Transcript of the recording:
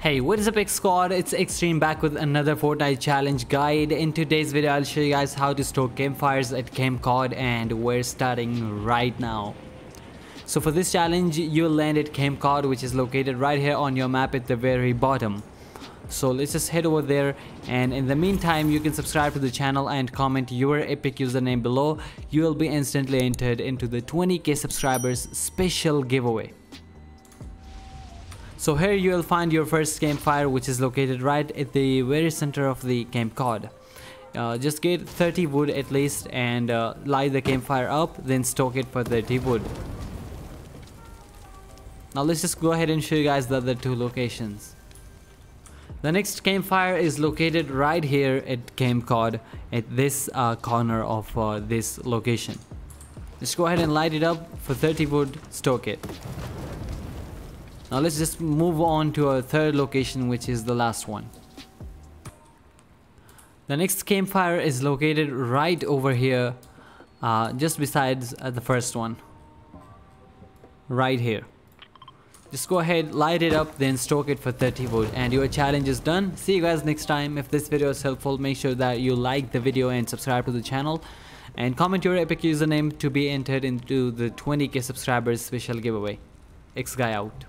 Hey, what is up X Squad? It's X-Treme back with another Fortnite challenge guide. In today's video, I'll show you guys how to store campfires at Camp Cod and we're starting right now. So for this challenge, you'll land at Camp Cod which is located right here on your map at the very bottom. So let's just head over there and in the meantime, you can subscribe to the channel and comment your epic username below. You will be instantly entered into the 20k subscribers special giveaway. So here you will find your first campfire which is located right at the very center of the camp cod. Uh, just get 30 wood at least and uh, light the campfire up then stoke it for 30 wood. Now let's just go ahead and show you guys the other two locations. The next campfire is located right here at Camp Cod at this uh, corner of uh, this location. Just go ahead and light it up for 30 wood, stoke it. Now let's just move on to our third location which is the last one. The next campfire is located right over here uh, just besides uh, the first one. Right here. Just go ahead, light it up, then stoke it for 30 wood and your challenge is done. See you guys next time. If this video is helpful, make sure that you like the video and subscribe to the channel. And comment your epic username to be entered into the 20k subscribers special giveaway. X guy out.